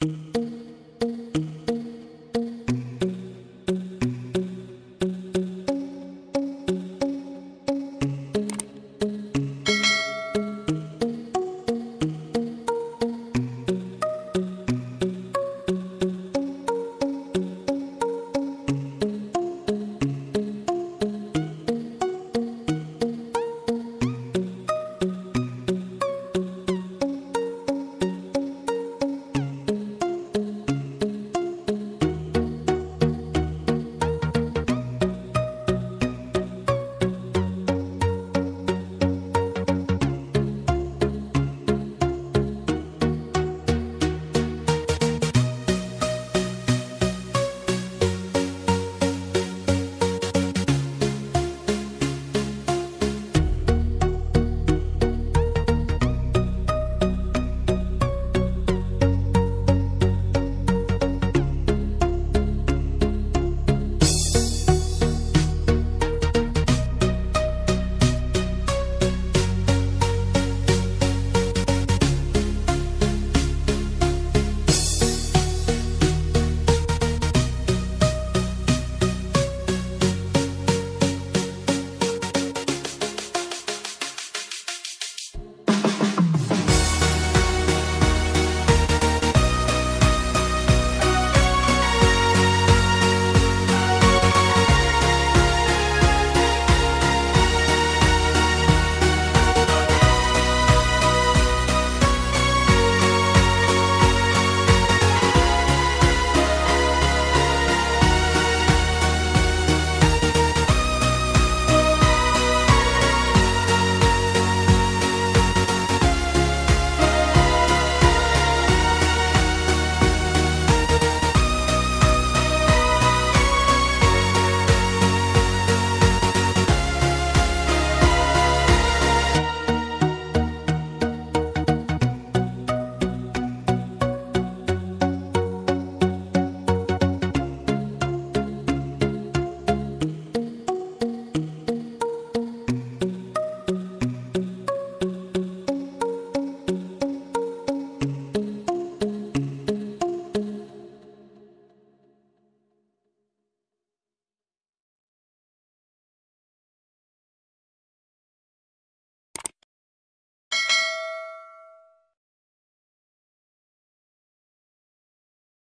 you